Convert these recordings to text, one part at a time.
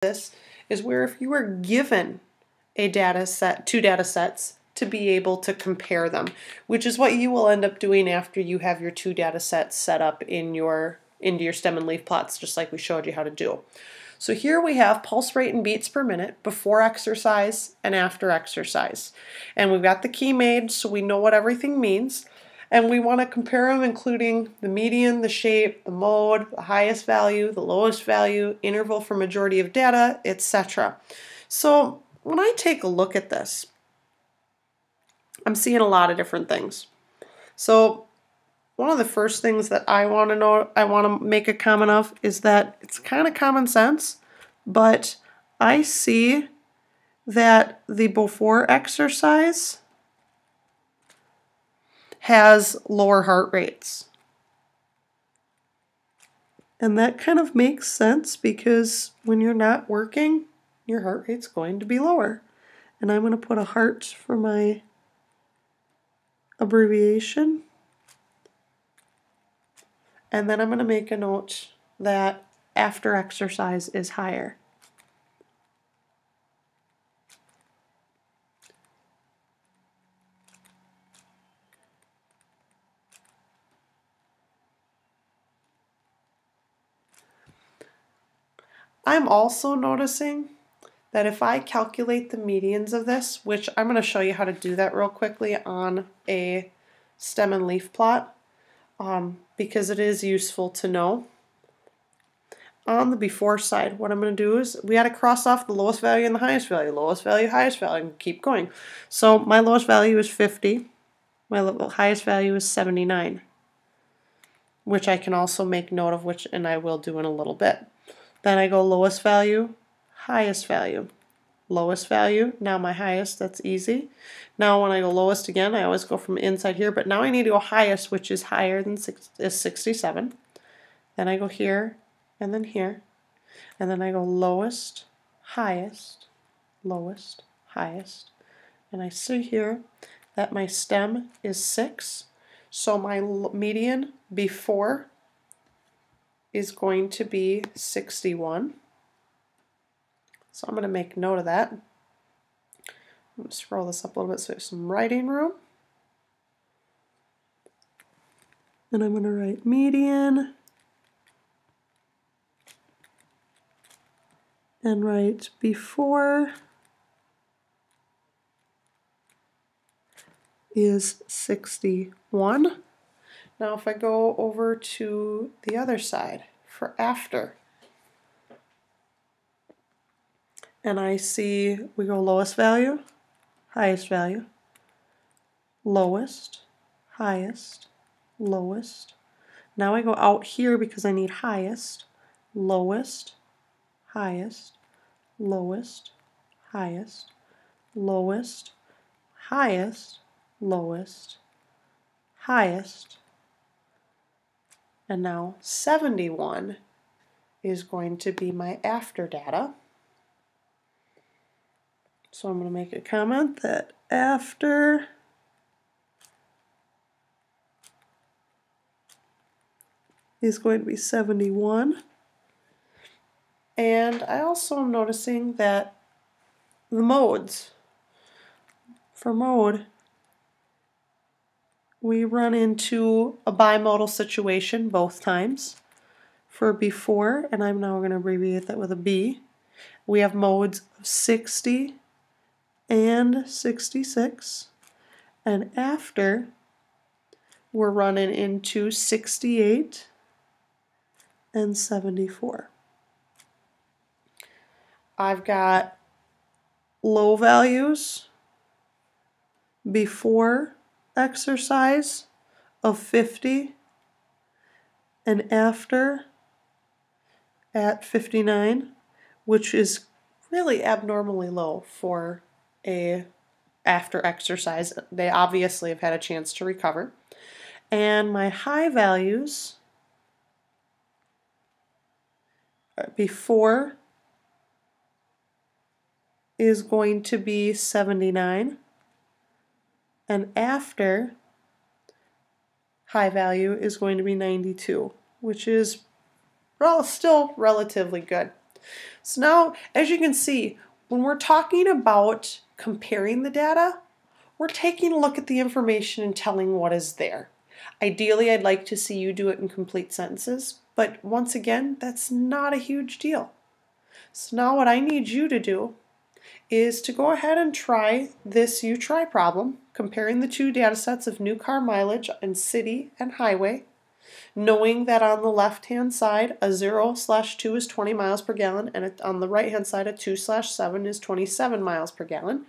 this is where if you were given a data set, two data sets, to be able to compare them, which is what you will end up doing after you have your two data sets set up in your into your stem and leaf plots, just like we showed you how to do. So here we have pulse rate and beats per minute before exercise and after exercise. And we've got the key made so we know what everything means. And we want to compare them including the median, the shape, the mode, the highest value, the lowest value, interval for majority of data, etc. So when I take a look at this, I'm seeing a lot of different things. So one of the first things that I want to know, I want to make a comment of is that it's kind of common sense, but I see that the before exercise has lower heart rates. And that kind of makes sense because when you're not working, your heart rate's going to be lower. And I'm going to put a heart for my abbreviation. And then I'm going to make a note that after exercise is higher. I'm also noticing that if I calculate the medians of this, which I'm going to show you how to do that real quickly on a stem and leaf plot, um, because it is useful to know. On the before side, what I'm going to do is we got to cross off the lowest value and the highest value, lowest value, highest value, and keep going. So my lowest value is 50, my highest value is 79, which I can also make note of, which and I will do in a little bit. Then I go lowest value, highest value. Lowest value, now my highest, that's easy. Now when I go lowest again, I always go from inside here, but now I need to go highest, which is higher than six, is 67. Then I go here, and then here, and then I go lowest, highest, lowest, highest. And I see here that my stem is 6, so my median before is going to be 61. So I'm going to make note of that. I'm going to scroll this up a little bit so there's some writing room. And I'm going to write median. And write before is 61. Now if I go over to the other side for after, and I see we go lowest value, highest value, lowest, highest, lowest. Now I go out here because I need highest, lowest, highest, lowest, highest, lowest, highest, lowest, highest, and now 71 is going to be my after data. So I'm going to make a comment that after is going to be 71. And I also am noticing that the modes for mode we run into a bimodal situation both times. For before, and I'm now going to abbreviate that with a B, we have modes of 60 and 66. And after, we're running into 68 and 74. I've got low values before exercise of 50 and after at 59, which is really abnormally low for a after exercise. They obviously have had a chance to recover. And my high values uh, before is going to be 79 and after high value is going to be 92, which is well, still relatively good. So now, as you can see, when we're talking about comparing the data, we're taking a look at the information and telling what is there. Ideally, I'd like to see you do it in complete sentences, but once again, that's not a huge deal. So now what I need you to do is to go ahead and try this you try problem, comparing the two data sets of new car mileage in city and highway, knowing that on the left hand side a 0 slash 2 is 20 miles per gallon and on the right hand side a 2 slash 7 is 27 miles per gallon.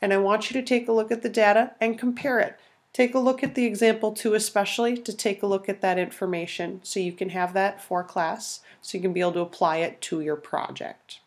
And I want you to take a look at the data and compare it. Take a look at the example 2 especially to take a look at that information so you can have that for class so you can be able to apply it to your project.